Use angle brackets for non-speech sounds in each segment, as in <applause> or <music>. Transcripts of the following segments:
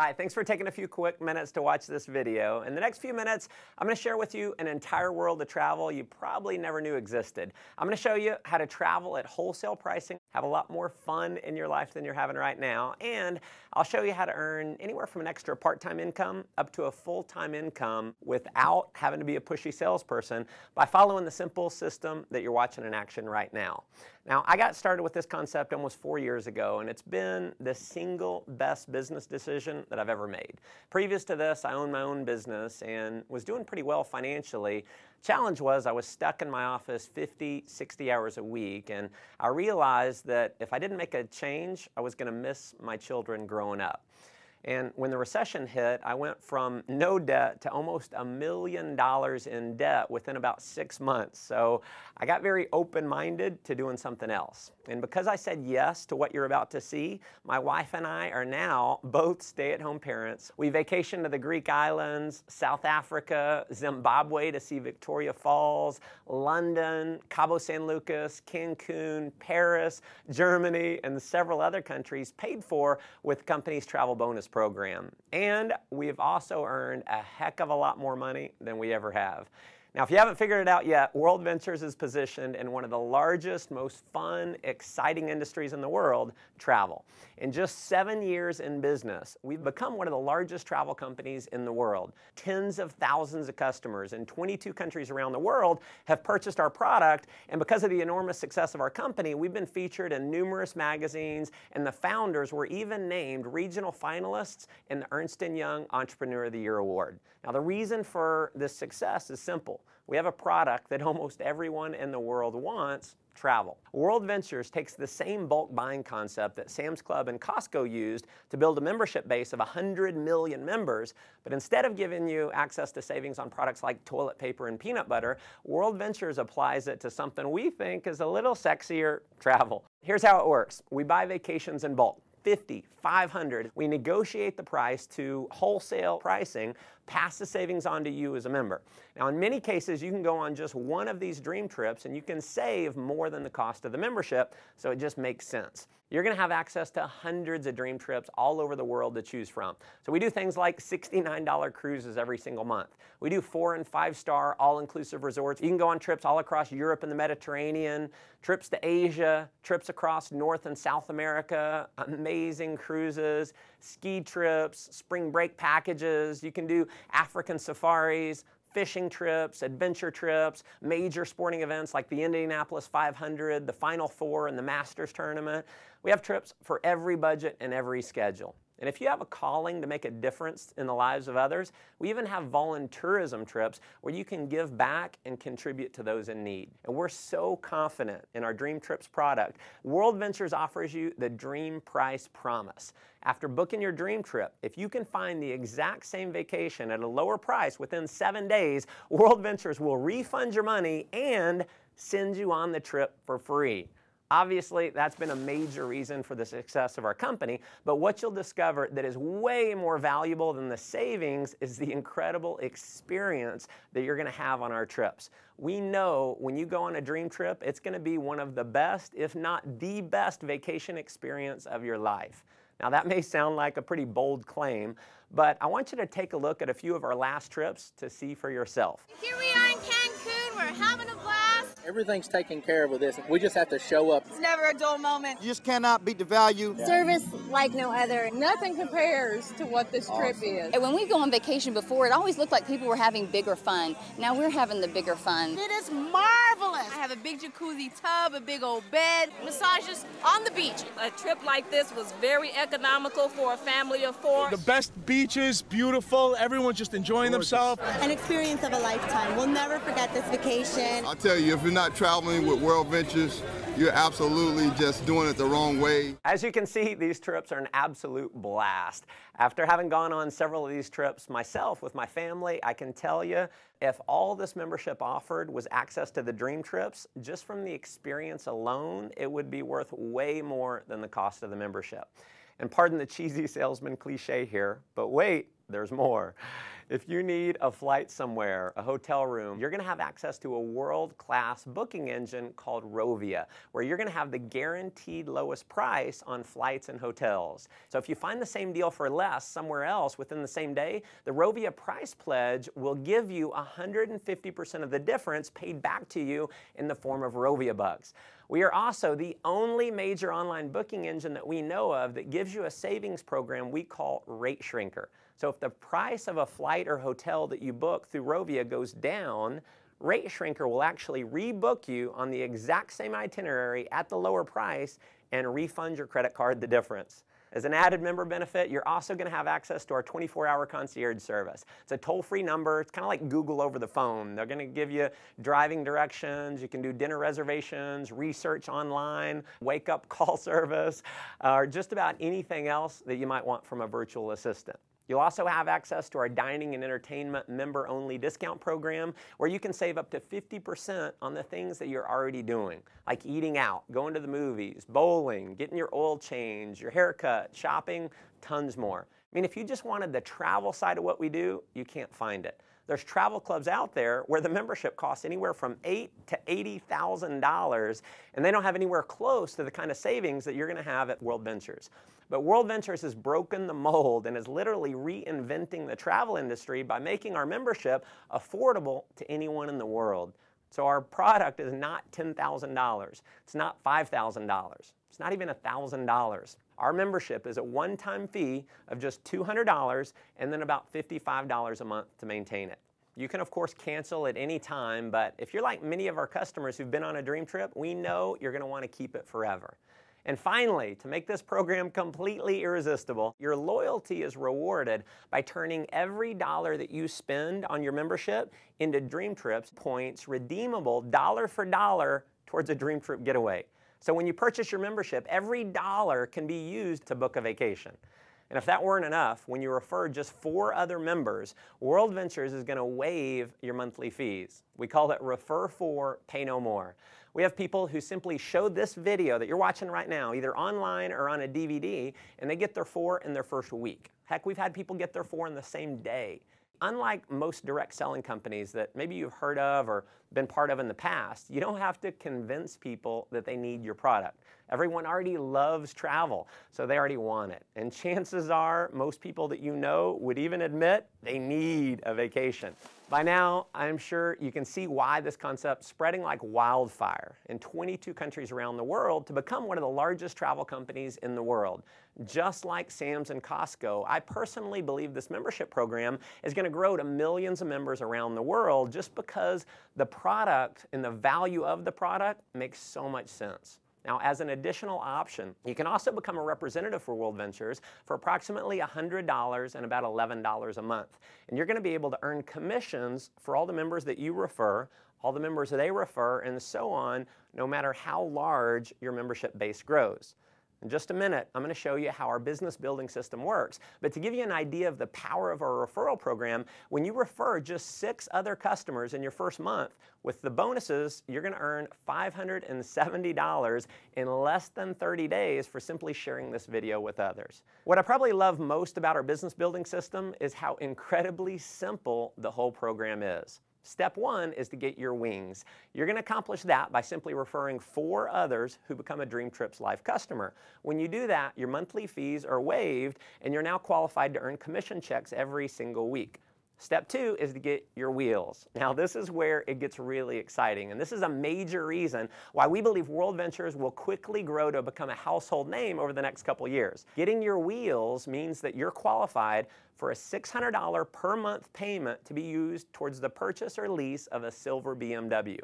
Hi, thanks for taking a few quick minutes to watch this video. In the next few minutes, I'm going to share with you an entire world of travel you probably never knew existed. I'm going to show you how to travel at wholesale pricing, have a lot more fun in your life than you're having right now, and I'll show you how to earn anywhere from an extra part-time income up to a full-time income without having to be a pushy salesperson by following the simple system that you're watching in action right now. Now, I got started with this concept almost four years ago, and it's been the single best business decision that I've ever made. Previous to this, I owned my own business and was doing pretty well financially. Challenge was I was stuck in my office 50, 60 hours a week, and I realized that if I didn't make a change, I was going to miss my children growing up. And when the recession hit, I went from no debt to almost a million dollars in debt within about six months. So I got very open minded to doing something else. And because I said yes to what you're about to see, my wife and I are now both stay at home parents. We vacation to the Greek islands, South Africa, Zimbabwe to see Victoria Falls, London, Cabo San Lucas, Cancun, Paris, Germany, and several other countries paid for with company's travel bonus program. And we've also earned a heck of a lot more money than we ever have. Now, if you haven't figured it out yet, World Ventures is positioned in one of the largest, most fun, exciting industries in the world, travel. In just seven years in business, we've become one of the largest travel companies in the world. Tens of thousands of customers in 22 countries around the world have purchased our product, and because of the enormous success of our company, we've been featured in numerous magazines, and the founders were even named regional finalists in the Ernst & Young Entrepreneur of the Year Award. Now, the reason for this success is simple. We have a product that <laughs> almost everyone in the world wants, travel. World Ventures takes the same bulk buying concept that Sam's Club and Costco used to build a membership base of 100 million members, but instead of giving you access to savings on products like toilet paper and peanut butter, World Ventures applies it to something we think is a little sexier, travel. Here's how it works. We buy vacations in bulk. 50, 500. We negotiate the price to wholesale pricing, pass the savings on to you as a member. Now, in many cases, you can go on just one of these dream trips and you can save more than the cost of the membership, so it just makes sense. You're going to have access to hundreds of dream trips all over the world to choose from. So we do things like $69 cruises every single month. We do four and five star all-inclusive resorts. You can go on trips all across Europe and the Mediterranean, trips to Asia, trips across North and South America, amazing cruises, ski trips, spring break packages. You can do African safaris, fishing trips, adventure trips, major sporting events like the Indianapolis 500, the Final Four, and the Masters Tournament. We have trips for every budget and every schedule. And if you have a calling to make a difference in the lives of others, we even have volunteerism trips where you can give back and contribute to those in need. And we're so confident in our Dream Trips product. World Ventures offers you the Dream Price Promise. After booking your dream trip, if you can find the exact same vacation at a lower price within seven days, World Ventures will refund your money and send you on the trip for free. Obviously, that's been a major reason for the success of our company, but what you'll discover that is way more valuable than the savings is the incredible experience that you're gonna have on our trips. We know when you go on a dream trip, it's gonna be one of the best, if not the best vacation experience of your life. Now that may sound like a pretty bold claim, but I want you to take a look at a few of our last trips to see for yourself. Here we are in Cancun, we're having a Everything's taken care of with this. We just have to show up. It's never a dull moment. You just cannot beat the value. Yeah. Service like no other. Nothing compares to what this awesome. trip is. And when we go on vacation before, it always looked like people were having bigger fun. Now we're having the bigger fun. It is marvelous. I have a big jacuzzi tub, a big old bed, massages on the beach. A trip like this was very economical for a family of four. The best beaches, beautiful. Everyone's just enjoying themselves. An experience of a lifetime. We'll never forget this vacation. I'll tell you, if you're not not traveling with World Ventures, you're absolutely just doing it the wrong way. As you can see, these trips are an absolute blast. After having gone on several of these trips myself with my family, I can tell you if all this membership offered was access to the dream trips, just from the experience alone, it would be worth way more than the cost of the membership. And pardon the cheesy salesman cliche here, but wait, there's more. If you need a flight somewhere, a hotel room, you're going to have access to a world-class booking engine called Rovia, where you're going to have the guaranteed lowest price on flights and hotels. So if you find the same deal for less somewhere else within the same day, the Rovia price pledge will give you 150% of the difference paid back to you in the form of Rovia bucks. We are also the only major online booking engine that we know of that gives you a savings program we call Rate Shrinker. So if the price of a flight or hotel that you book through Rovia goes down, Rate Shrinker will actually rebook you on the exact same itinerary at the lower price and refund your credit card the difference. As an added member benefit, you're also going to have access to our 24-hour concierge service. It's a toll-free number. It's kind of like Google over the phone. They're going to give you driving directions. You can do dinner reservations, research online, wake-up <laughs> call service, uh, or just about anything else that you might want from a virtual assistant. You'll also have access to our dining and entertainment member only discount program where you can save up to 50% on the things that you're already doing, like eating out, going to the movies, bowling, getting your oil change, your haircut, shopping, tons more. I mean, if you just wanted the travel side of what we do, you can't find it. There's travel clubs out there where the membership costs anywhere from eight to eighty thousand dollars, and they don't have anywhere close to the kind of savings that you're going to have at World Ventures. But World Ventures has broken the mold and is literally reinventing the travel industry by making our membership affordable to anyone in the world. So our product is not $10,000. It's not $5,000. It's not even $1,000. Our membership is a one-time fee of just $200 and then about $55 a month to maintain it. You can, of course, cancel at any time, but if you're like many of our customers who've been on a dream trip, we know you're going to want to keep it forever. And finally, to make this program completely irresistible, your loyalty is rewarded by turning every dollar that you spend on your membership into Dream Trips points redeemable dollar for dollar towards a Dream Trip getaway. So when you purchase your membership, every dollar can be used to book a vacation. And if that weren't enough, when you refer just four other members, World Ventures is going to waive your monthly fees. We call it Refer Four, Pay No More. We have people who simply show this video that you're watching right now, either online or on a DVD, and they get their four in their first week. Heck, we've had people get their four in the same day. Unlike most direct selling companies that maybe you've heard of or been part of in the past, you don't have to convince people that they need your product. Everyone already loves travel, so they already want it. And chances are, most people that you know would even admit they need a vacation. By now, I'm sure you can see why this concept spreading like wildfire in 22 countries around the world to become one of the largest travel companies in the world. Just like Sam's and Costco, I personally believe this membership program is going to grow to millions of members around the world just because the product and the value of the product makes so much sense. Now, as an additional option, you can also become a representative for World Ventures for approximately $100 and about $11 a month. And you're going to be able to earn commissions for all the members that you refer, all the members that they refer, and so on, no matter how large your membership base grows. In just a minute, I'm going to show you how our business building system works. But to give you an idea of the power of our referral program, when you refer just six other customers in your first month, with the bonuses, you're going to earn $570 in less than 30 days for simply sharing this video with others. What I probably love most about our business building system is how incredibly simple the whole program is. Step one is to get your wings. You're going to accomplish that by simply referring four others who become a Dream Trips Life customer. When you do that, your monthly fees are waived and you're now qualified to earn commission checks every single week. Step two is to get your wheels. Now, this is where it gets really exciting, and this is a major reason why we believe World Ventures will quickly grow to become a household name over the next couple years. Getting your wheels means that you're qualified for a $600 per month payment to be used towards the purchase or lease of a silver BMW.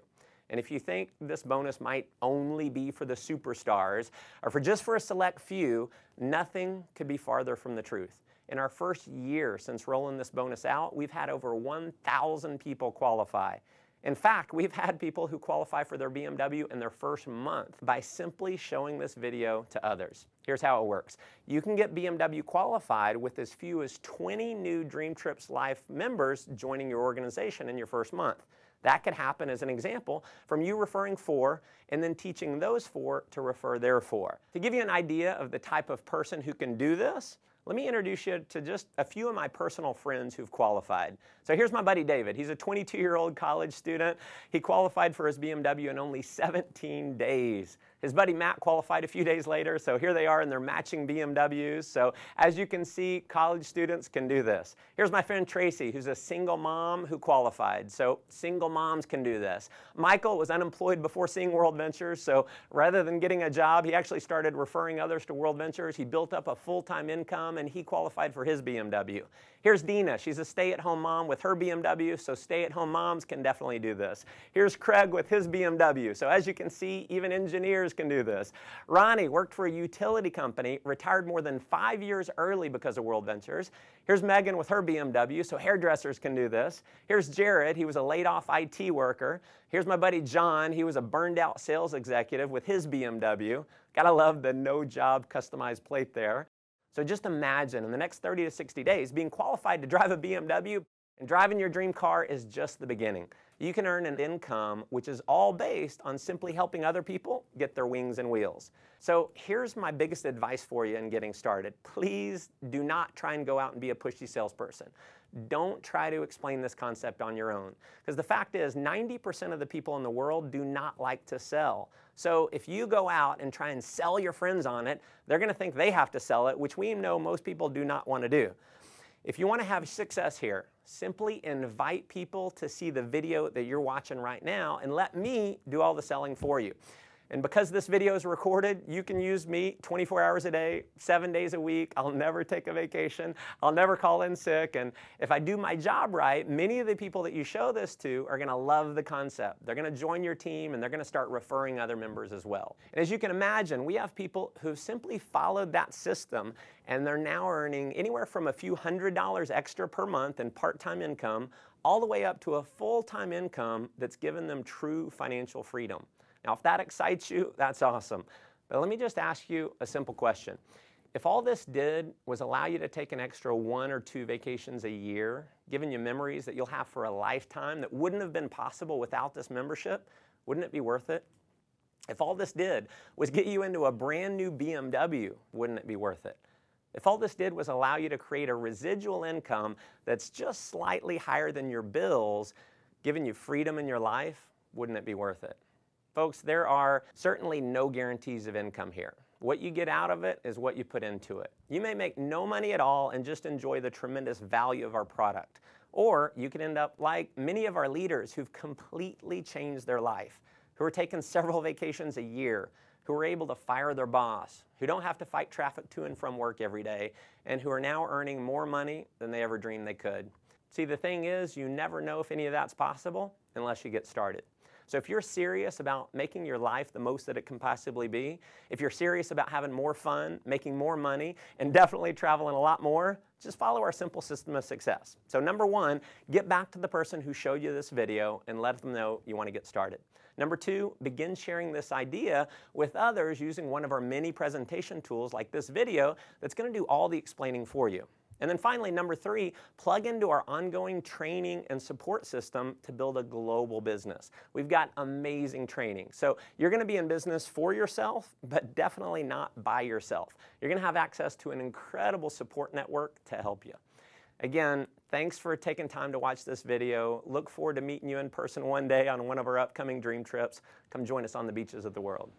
And if you think this bonus might only be for the superstars or for just for a select few, nothing could be farther from the truth. In our first year since rolling this bonus out, we've had over 1,000 people qualify. In fact, we've had people who qualify for their BMW in their first month by simply showing this video to others. Here's how it works. You can get BMW qualified with as few as 20 new Dream Trips Life members joining your organization in your first month. That could happen, as an example, from you referring four and then teaching those four to refer their four. To give you an idea of the type of person who can do this, let me introduce you to just a few of my personal friends who've qualified. So here's my buddy David. He's a 22 year old college student. He qualified for his BMW in only 17 days. His buddy Matt qualified a few days later, so here they are in their matching BMWs. So as you can see, college students can do this. Here's my friend Tracy, who's a single mom who qualified. So single moms can do this. Michael was unemployed before seeing World Ventures, so rather than getting a job, he actually started referring others to World Ventures. He built up a full-time income and he qualified for his BMW. Here's Dina. She's a stay-at-home mom with her BMW, so stay-at-home moms can definitely do this. Here's Craig with his BMW. So as you can see, even engineers can do this. Ronnie worked for a utility company, retired more than five years early because of World Ventures. Here's Megan with her BMW, so hairdressers can do this. Here's Jared. He was a laid-off IT worker. Here's my buddy John. He was a burned-out sales executive with his BMW. Gotta love the no job customized plate there. So just imagine in the next 30 to 60 days being qualified to drive a BMW and driving your dream car is just the beginning. You can earn an income which is all based on simply helping other people get their wings and wheels. So here's my biggest advice for you in getting started. Please do not try and go out and be a pushy salesperson. Don't try to explain this concept on your own. Because the fact is, 90% of the people in the world do not like to sell. So if you go out and try and sell your friends on it, they're going to think they have to sell it, which we know most people do not want to do. If you want to have success here, simply invite people to see the video that you're watching right now and let me do all the selling for you. And because this video is recorded, you can use me 24 hours a day, seven days a week. I'll never take a vacation. I'll never call in sick. And if I do my job right, many of the people that you show this to are going to love the concept. They're going to join your team and they're going to start referring other members as well. And as you can imagine, we have people who've simply followed that system and they're now earning anywhere from a few hundred dollars extra per month in part-time income all the way up to a full-time income that's given them true financial freedom. Now, if that excites you, that's awesome. But let me just ask you a simple question. If all this did was allow you to take an extra one or two vacations a year, giving you memories that you'll have for a lifetime that wouldn't have been possible without this membership, wouldn't it be worth it? If all this did was get you into a brand new BMW, wouldn't it be worth it? If all this did was allow you to create a residual income that's just slightly higher than your bills, giving you freedom in your life, wouldn't it be worth it? Folks, there are certainly no guarantees of income here. What you get out of it is what you put into it. You may make no money at all and just enjoy the tremendous value of our product. Or you could end up like many of our leaders who've completely changed their life, who are taking several vacations a year, who are able to fire their boss, who don't have to fight traffic to and from work every day, and who are now earning more money than they ever dreamed they could. See, the thing is, you never know if any of that's possible unless you get started. So if you're serious about making your life the most that it can possibly be, if you're serious about having more fun, making more money, and definitely traveling a lot more, just follow our simple system of success. So number one, get back to the person who showed you this video and let them know you want to get started. Number two, begin sharing this idea with others using one of our many presentation tools like this video that's going to do all the explaining for you. And then finally, number three, plug into our ongoing training and support system to build a global business. We've got amazing training. So you're going to be in business for yourself, but definitely not by yourself. You're going to have access to an incredible support network to help you. Again, thanks for taking time to watch this video. Look forward to meeting you in person one day on one of our upcoming dream trips. Come join us on the beaches of the world.